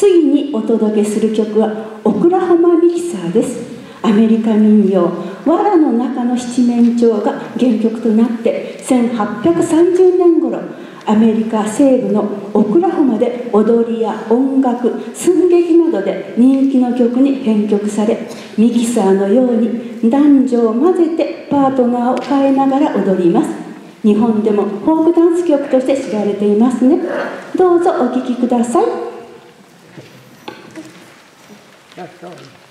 次にお届けする曲はオクラホマミキサーです。アメリカ民謡「藁の中の七面鳥」が原曲となって1830年頃アメリカ西部のオクラホマで踊りや音楽寸劇などで人気の曲に編曲されミキサーのように男女を混ぜてパートナーを変えながら踊ります。日本でもフォークダンス曲として知られていますね。どうぞお聴きください。Tá